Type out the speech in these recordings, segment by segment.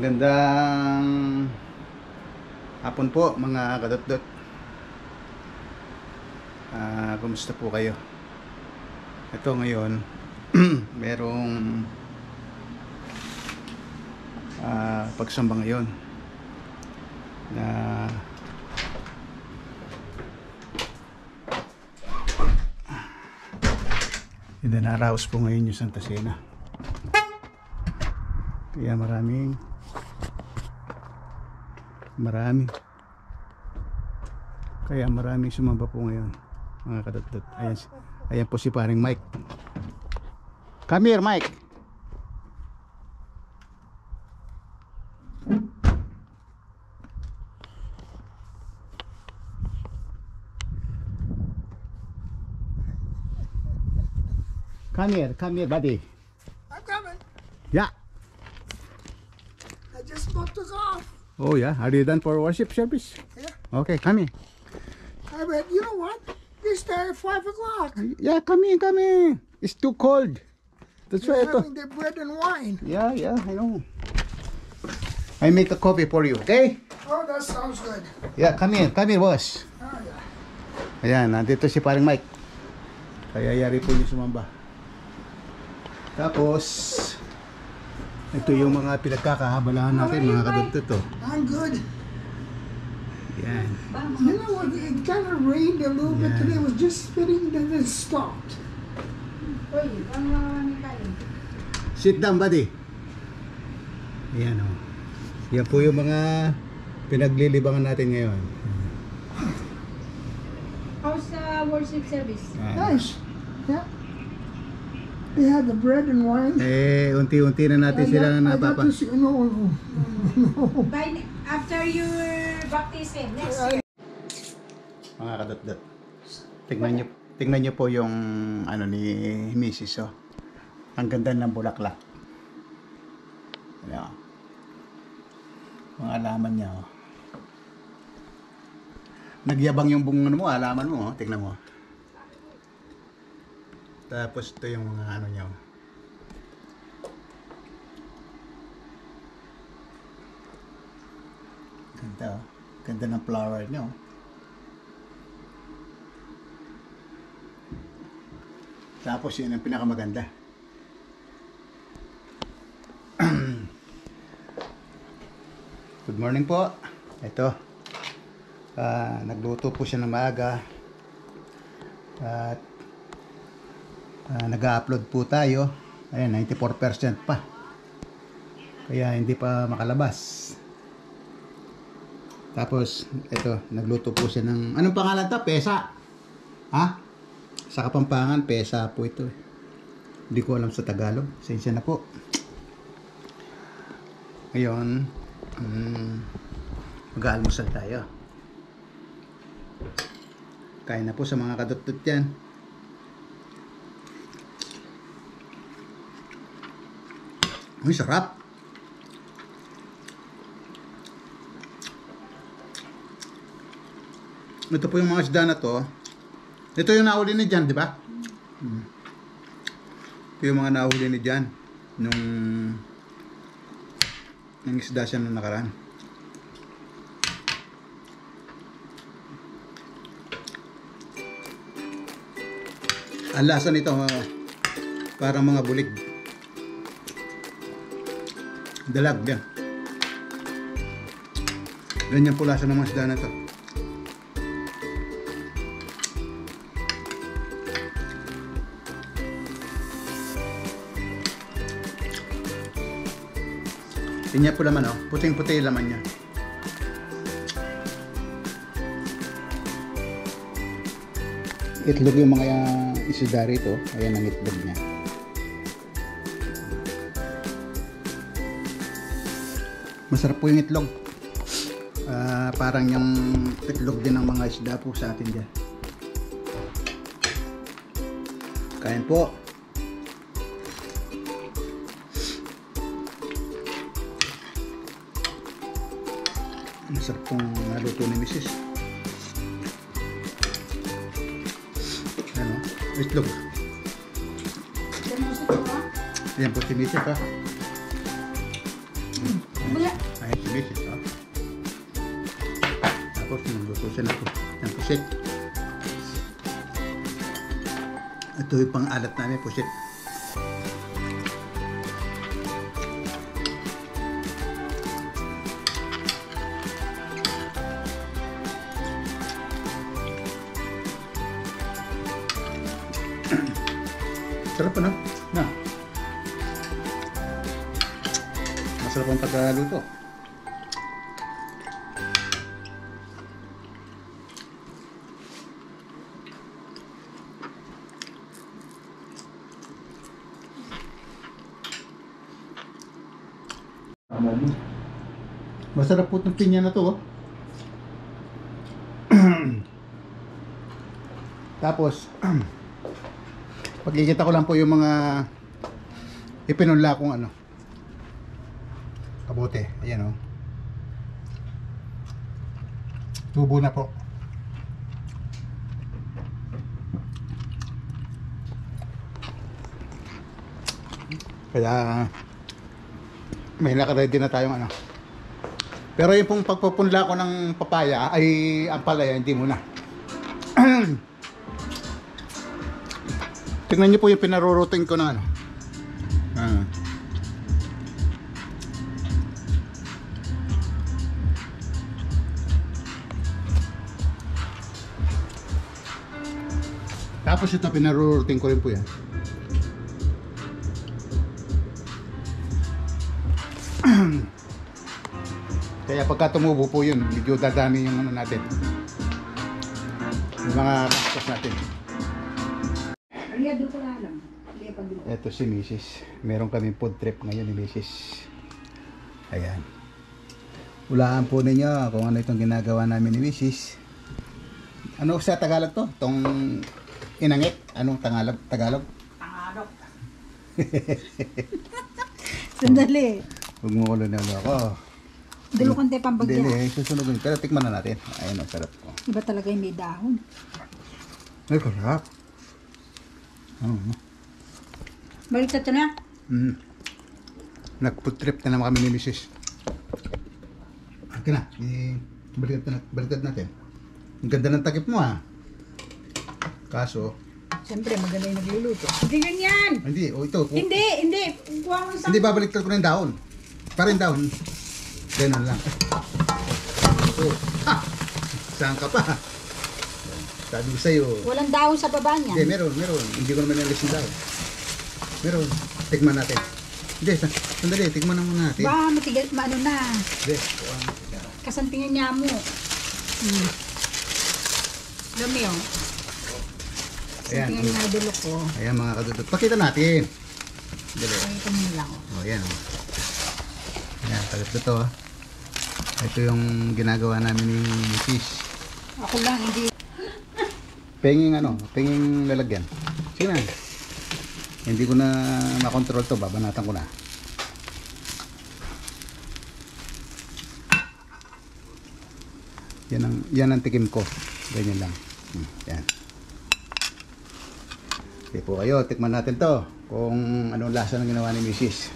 Magandang hapon po mga kadot-dot. Ah, kumusta po kayo? Ito ngayon, merong ah, pagsamba ngayon na Idanaraos po ngayon yung Santa Cena. Kaya maraming marami kaya maraming sumamba po ngayon mga kadot ayan, si- ayan po si paring Mike. Come here Mike. Come here come here buddy. I'm coming. yeah I just about took off. Oh yeah are you done for worship service Yeah. okay come here I went, you know what? Start at 5 o'clock. Yeah, come in, come in. It's too cold. That's why They're ito. having their bread and wine. Yeah, yeah, I know. I make a coffee for you, okay? Oh, that sounds good. Yeah, come in, come in, boss. Oh, yeah. Ayan, nandito si paring Mike. Kaya yari po yung sumamba. Tapos, ito yung mga pinagkakahabalahan natin, mga kadugtut to. I'm good. Yan. You know what? It kind of rained a little bit today. It was just fitting that it stopped. Sit down, buddy. Ayan, oh. Yan po yung mga pinaglilibangan natin ngayon. How's the worship service? Nice. Yeah. They had the bread and wine. Eh, unti-unti na natin I sila na I got napapa. to see, no, no, no. By after your baptism next year. Mga kadot-dot. Tingnan nyo, tingnan nyo po yung ano ni Mrs. Oh. Ang ganda ng bulaklak. Ayan. Mga alaman niya oh. Nagyabang yung bunga mo, alaman mo oh. Tingnan mo. Tapos ito yung mga ano niya oh. Ganda oh. Ganda ng flower niya oh. Tapos yun ang pinakamaganda. Good morning po. Ito. ah, nagluto po siya ng maaga. At ah, nag-upload po tayo. Ayan, 94% pa. Kaya hindi pa makalabas. Tapos, ito, nagluto po siya ng... Anong pangalan to? Pesa? Ha? Sa Kapampangan, pesa po ito. eh. Hindi ko alam sa Tagalog. Sensya na po. Ngayon, mm, mag-aalmusal tayo. Kain na po sa mga kadutut yan. Uy, sarap. Ito po yung mga isda na to. Ito yung nahuli ni Jan, di ba? Hmm. Ito yung mga nahuli ni Jan. Nung nang isda siya nung nakaraan. Ang lasa nito, ah, parang mga bulig. Dalag yan. Ganyan po lasa ng mga isda na to. Niya po laman oh. Puting-puti laman niya. Itlog yung mga isda rito. Ayan ang itlog niya. Masarap po yung itlog. Ah, parang yung itlog din ng mga isda po sa atin dyan. Kain po. Masarap pong naluto ni Mrs. Ano? Itlog. Yan po si Mrs. ha. Nagluto siya ng, pusit. Ito yung pang-alat namin, pusit. Sarap ano? Na. Masarap ang pagkaluto. Masarap po itong pinya na to. oh. Tapos, pagkikita ko lang po yung mga ipinunla kong ano. Kabote. Ayan oh. Tubo na po. Kaya may nakaredy na tayong ano. Pero yung pong pagpupunla ko ng papaya ay ang palaya, hindi muna. Tingnan niyo po yung pinaruruting ko ng ano. Ah. Tapos ito pinaruruting ko rin po yan. Pagka tumubo po yun, medyo dadami yung ano natin. Yung mga gastos natin. Ito si Mrs. Meron kami food trip ngayon ni Mrs. Ayan. Ulaan po ninyo kung ano itong ginagawa namin ni Mrs. Ano sa Tagalog to? Itong inangit? Anong Tagalog? Tagalog? Pangarap. Sandali. Huwag mo ulo na ulo ako. Dulo kang tepang Hindi, bagya. hindi. Susunod Pero tikman na natin. Ayan, ang sarap ko. Iba talaga yung may dahon. Ay, sarap. Oo. Balik ito na. Mm. Nag-food trip na naman kami ni Mrs. Akin na. I- baliktad, na, baliktad natin. Ang ganda ng takip mo ah. Kaso, Siyempre, magaling nagluluto. Hindi ganyan. hindi. O ito. ku- Hindi, hindi. Kuha mo isang... Hindi babaliktad ko na yung dahon. Parang dahon. Ganun lang. Oh. Ha! Saan ka pa? Sabi ko sa'yo. Walang dahon sa baba Hindi, niya. meron, meron. Hindi ko naman nalis yung dahon. Meron. Tikman natin. Hindi, sa- sandali. Tikman na muna natin. Ba, matigal, maano na. Hindi. Kasantingan niya mo. Hmm. Dami oh. Ayan. Kasantingan niya dulo ko. Ayan mga kadudot. Pakita natin. Dali. Pakita mo lang oh. Ayan. Ayan, tagat to. oh. Ito yung ginagawa namin ni Fish. Ako lang, hindi. Penging ano, penging lalagyan. Sige na. Hindi ko na makontrol to, babanatan ko na. Yan ang, yan ang tikim ko. Ganyan lang. Hmm, yan. Okay po kayo, tikman natin to. Kung anong lasa ng ginawa ni Mrs.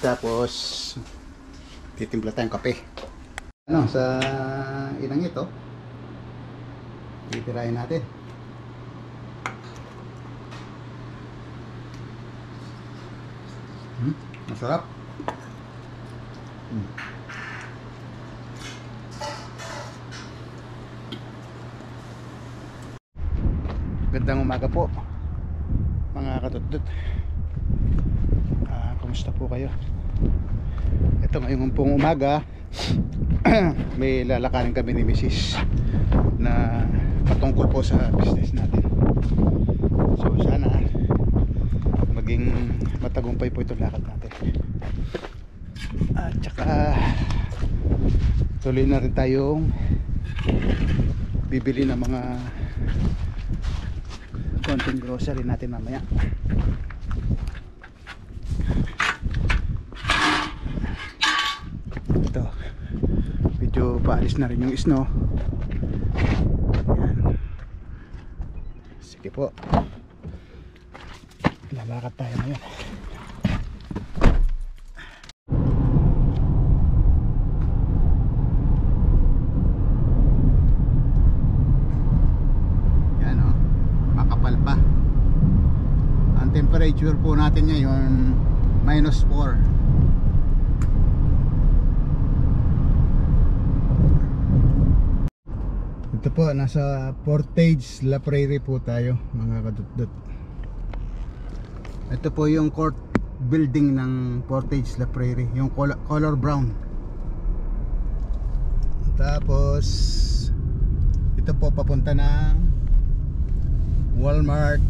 Tapos, titimpla tayong kape. Ano, sa inang ito, itirahin natin. Hmm, masarap. Hmm. Gandang umaga po, mga katutut. Ah, kumusta po kayo? Ito ngayong pong umaga, may lalakarin kami ni Mrs. na patungkol po sa business natin. So sana maging matagumpay po itong lakad natin. At saka tuloy na rin tayong bibili ng mga konting grocery natin mamaya. umalis na rin yung snow. Ayan. sige po. Lalakad tayo ngayon. Yan o oh. makapal pa. Ang temperature po natin ngayon minus 4 ito po nasa Portage La Prairie po tayo mga kadutdut. Ito po yung court building ng Portage La Prairie yung color, brown. Tapos ito po papunta ng Walmart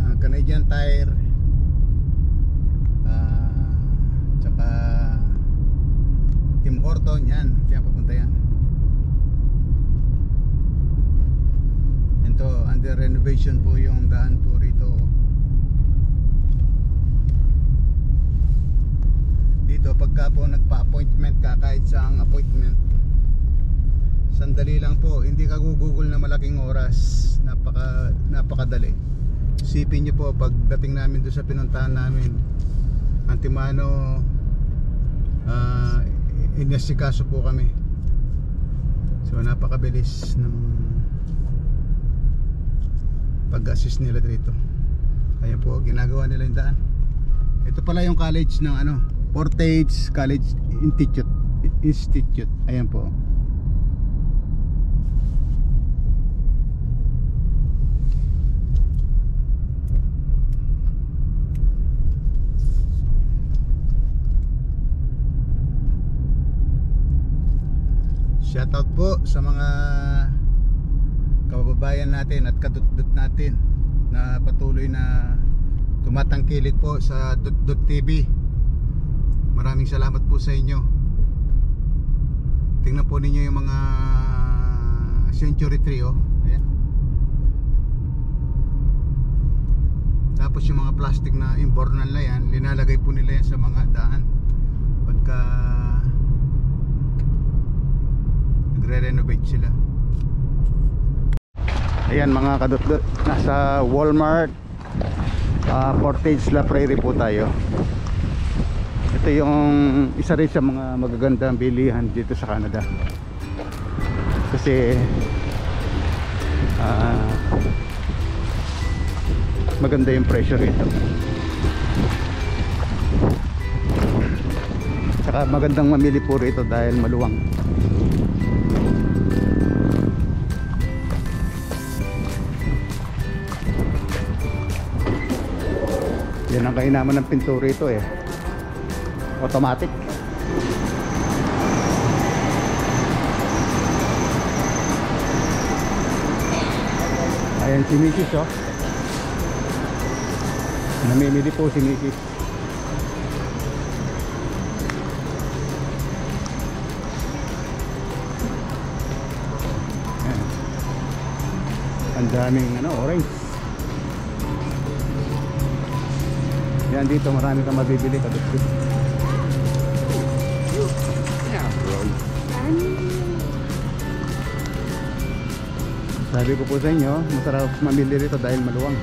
ah, Canadian Tire ah, tsaka Tim Horton yan diyan papunta yan ito under renovation po yung daan po rito dito pagka po nagpa-appointment ka kahit sa ang appointment sandali lang po hindi ka gugugol na malaking oras napaka napakadali sipin nyo po pagdating namin doon sa pinuntahan namin antimano uh, inasikaso po kami so napakabilis ng pag-assist nila dito. Kaya po ginagawa nila yung daan. Ito pala yung college ng ano Portage College Institute. Institute. Ayan po. Shoutout po sa mga kababayan natin at kadutdut natin na patuloy na tumatangkilik po sa Dutdut TV. Maraming salamat po sa inyo. Tingnan po ninyo yung mga century tree oh. Ayan. Tapos yung mga plastic na imbornal na yan, linalagay po nila yan sa mga daan. Pagka nagre-renovate sila. Ayan mga kadutdut, nasa Walmart uh, Portage La Prairie po tayo. Ito yung isa rin sa mga magagandang bilihan dito sa Canada. Kasi ah, maganda yung presyo rito. Saka magandang mamili po rito dahil maluwang. Ang kainaman ng pinto rito eh. Automatic. Ayan si Mrs. oh. Namimili po si. Ayan. Ang daming ano, orange. Yan dito marami kang mabibili kadugtog. Sabi ko po sa inyo, masarap mamili rito dahil maluwang.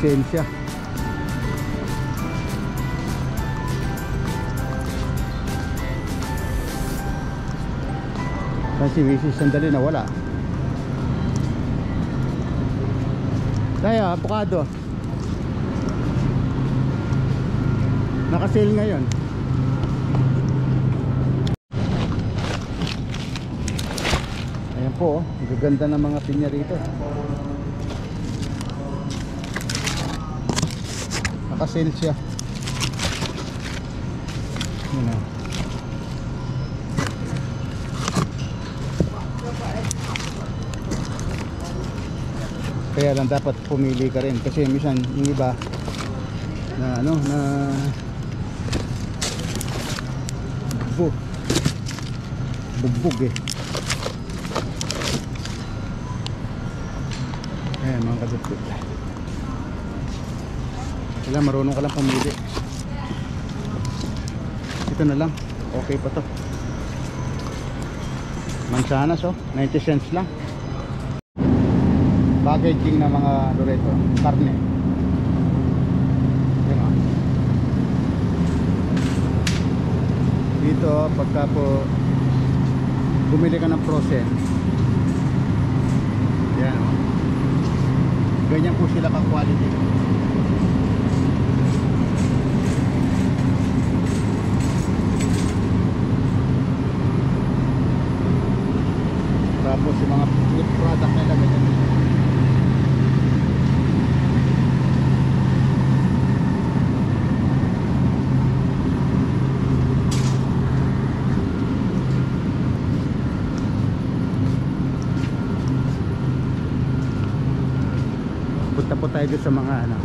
Siya kasi misis sandali na wala kaya avocado nakasale ngayon Ayan po, oh. gaganda ng mga pinya rito. Nakasale siya. Yun na. Kaya lang dapat pumili ka rin kasi minsan yung iba na ano na bugbog bugbog eh Ayan mga kadutut Kailangan marunong ka lang pumili Ito na lang Okay pa to Mansanas oh, 90 cents lang. Packaging ng mga ano rito, karne. Oh. Dito, pagka po bumili ka ng frozen, yan oh. Ganyan po sila ka-quality. Tapos yung mga food product nila ganyan. Punta po tayo sa mga ano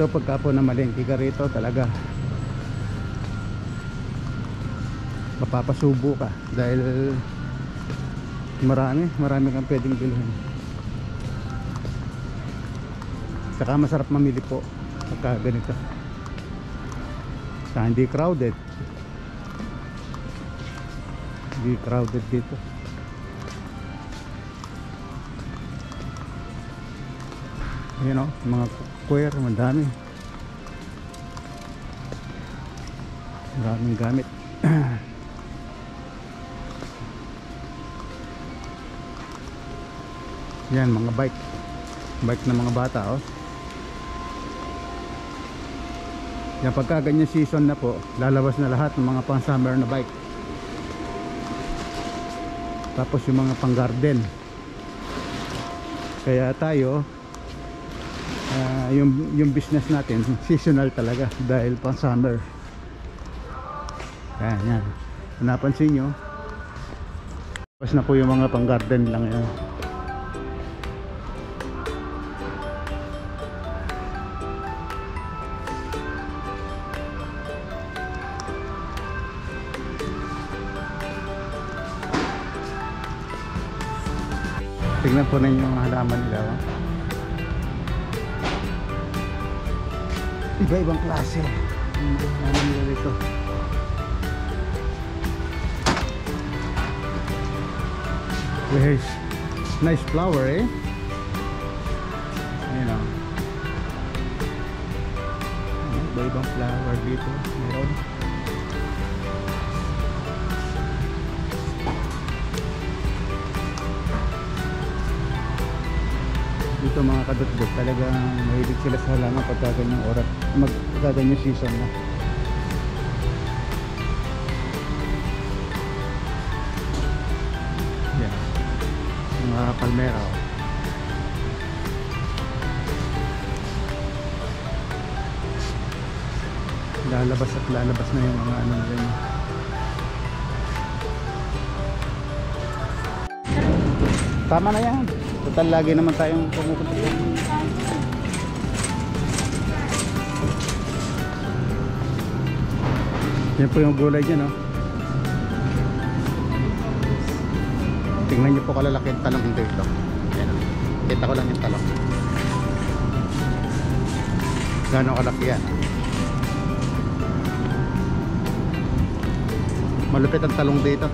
Dito pagka na malengke ka rito talaga mapapasubo ka dahil marami, marami kang pwedeng bilhin. Saka masarap mamili po pagka ganito. Saka hindi crowded. Hindi crowded dito. Ayan o, mga cookware, madami. Maraming gamit. Yan, mga bike. Bike ng mga bata oh. Yan pagka ganyan season na po, lalabas na lahat ng mga pang summer na bike. Tapos yung mga pang garden. Kaya tayo yung yung business natin seasonal talaga dahil pang summer. Yan, yan. Kung napansin nyo, tapos na po yung mga pang garden lang yan. Tingnan po ninyo yung halaman nila. Oh. Iba-ibang klase. Mga halaman nila dito. There's nice flower eh. Oh. Ayun, Iba-ibang flower dito. Meron. Dito mga kadutdut talagang mahilig sila sa halaman pagka ganyang oras pagka ganyang season na yan mga palmera oh. lalabas at lalabas na yung mga ano yun. tama na yan total lagi naman tayong pumupunta. Yan po yung gulay dyan oh. tingnan nyo po kalalaki yung talong dito. Yan oh. kita ko lang yung talong. Gano'ng kalaki yan? Malupit ang talong dito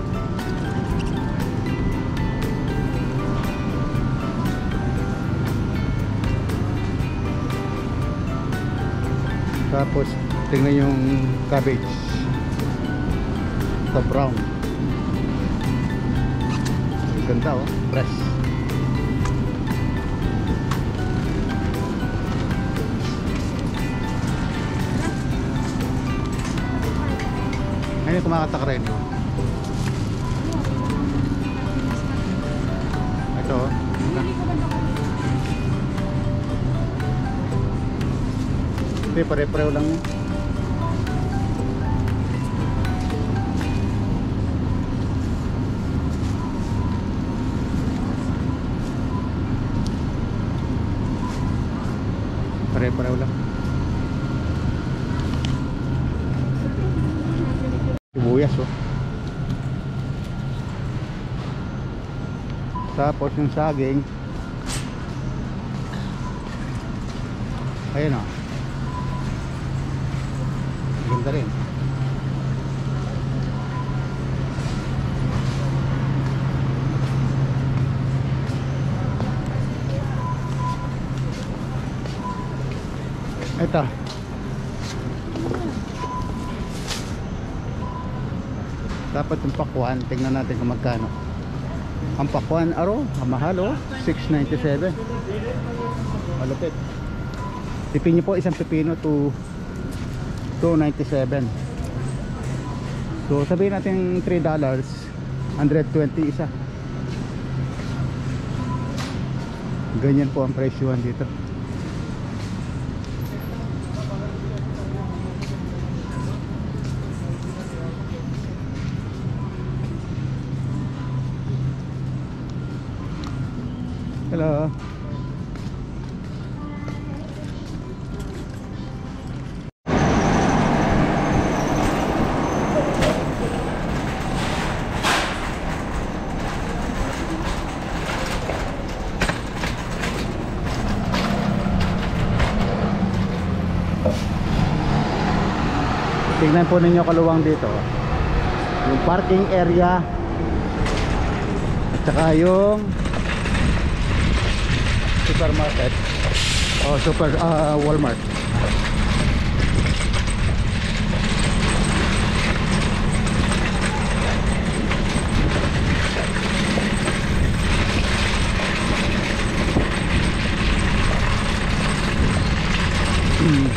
tapos tingnan yung cabbage. Ito brown. Ganda oh. Fresh. Ngayon kumakatak rin Hindi, pare-pareho lang yun. Pare-pareho lang. Sibuyas oh. Tapos yung saging. Ayun o. Ganda rin. Ito. Dapat yung pakwan, tingnan natin kung magkano. Ang pakwan, aro, mahal oh, 697. Malupit. Tipin niyo po isang pipino to 297. So sabihin natin 3 dollars, 120 isa. Ganyan po ang presyuhan dito. Hello. Tingnan po ninyo kaluwang dito. Yung parking area at saka yung supermarket o super ah, Walmart Hmm.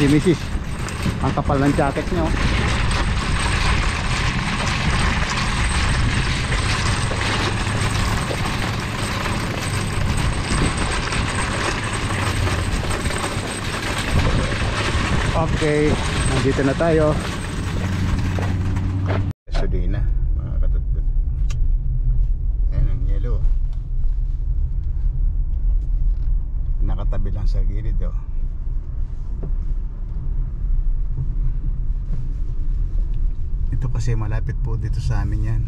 Si Mrs. Ang kapal ng jacket niya oh. Okay, nandito na tayo. Gasolina, mga katutut. Ayan ang yellow. Nakatabi lang sa gilid oh. Ito kasi malapit po dito sa amin yan.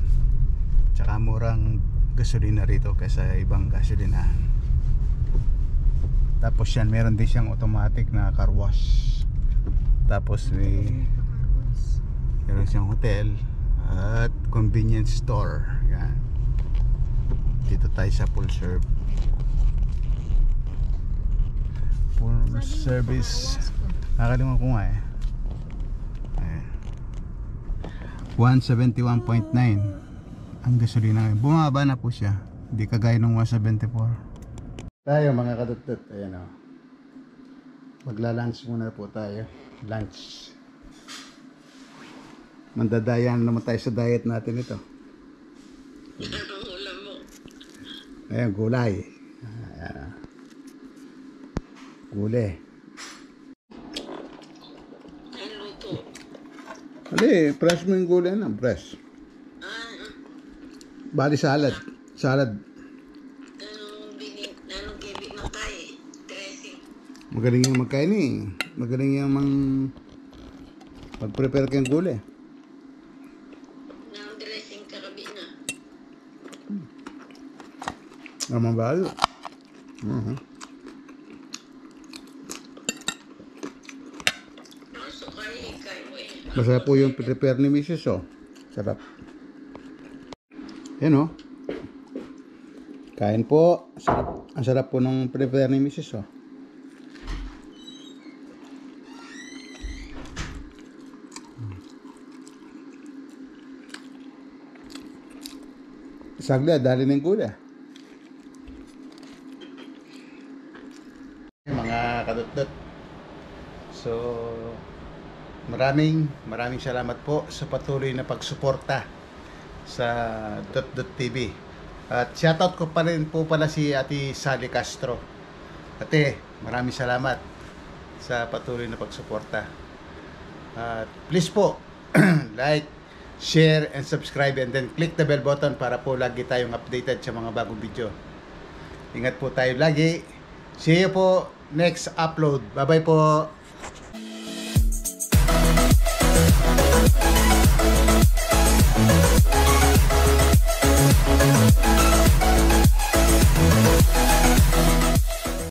Tsaka murang gasolina rito kaysa ibang gasolina. Tapos yan, meron din siyang automatic na car wash. Tapos may meron siyang hotel at convenience store. Yan. Dito tayo sa full serve. Full service. Nakalimutan ko nga eh. Ayan. 171.9 ang gasolina ngayon. Bumaba na po siya. Hindi kagaya ng 174. Tayo mga kadutut, ayan o. Magla-lunch muna po tayo. Lunch. Mandadayan naman tayo sa diet natin ito. Ayan, gulay. Ayan. Gulay. Ali, press mo yung gulay na, press. Bali salad. Salad. Anong bini, anong kibi makay? Dressing. Magaling yung magkain eh. Magaling yung mang mag-prepare kayong gulay. Nang dressing karabi na. Naman balo. Kaso kay ikay mo eh. Masarap po yung prepare ni Mrs. Oh. Sarap. Yan oh. Kain po. Sarap. Ang sarap po nung prepare ni Mrs. Oh. Sagli, dali ng gula. Mga kadutdut. So, maraming maraming salamat po sa patuloy na pagsuporta sa Dot TV. At shoutout ko pa rin po pala si Ate Sally Castro. Ate, maraming salamat sa patuloy na pagsuporta. At please po, like, share, and subscribe and then click the bell button para po lagi tayong updated sa mga bagong video. Ingat po tayo lagi. See you po next upload. Bye-bye po.